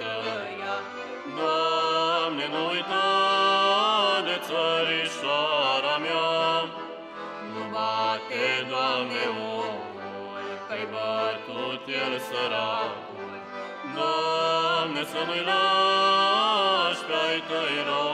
tăia. Doamne, nu uita de țărișoara mea, Nu bate, Doamne, omul, că-i bătut el săracul. Doamne, să nu-i lași pe ai tăi românași,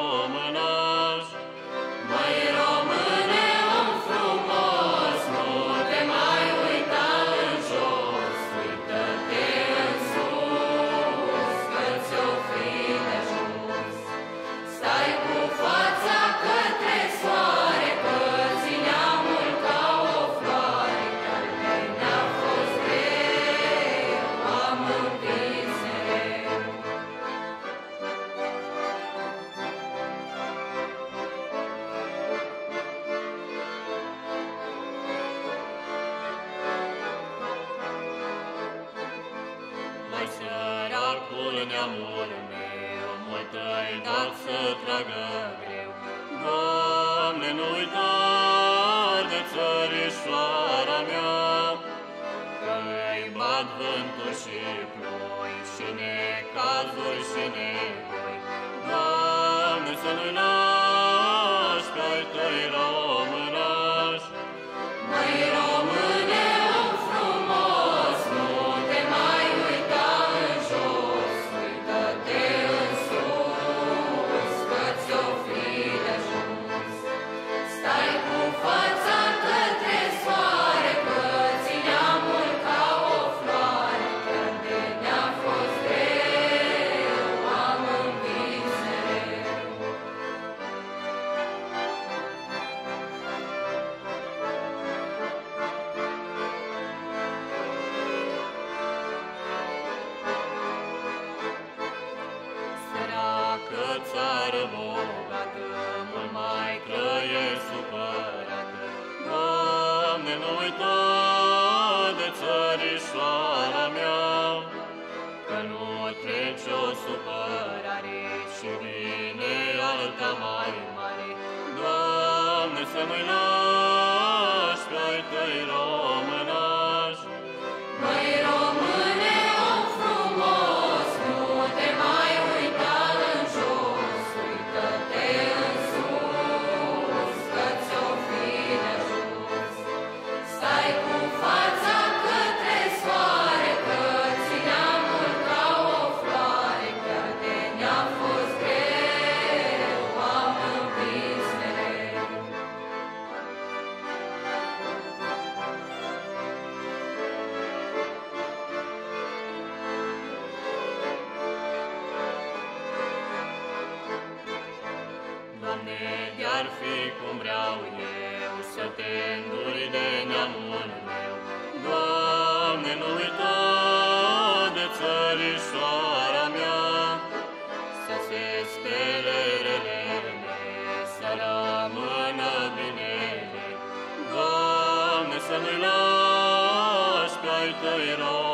dat să tragă greu. Doamne, nu uita de țărișoara mea, Că-i bat vântul și ploi, și necazuri și nevoi. Doamne, să nu-i lași pe ai tăi românași, bogată, mult mai trăie supărată. Doamne, nu uita de țărișoara mea, Că nu trece o supărare și vine alta mai mare. Doamne, să nu-i lași fi cum vreau eu să te înduri de neamul meu. Doamne, nu uita de țărișoara mea, să se spere relele, să rămână binele. Doamne, să ne lași pe ai tăi rău,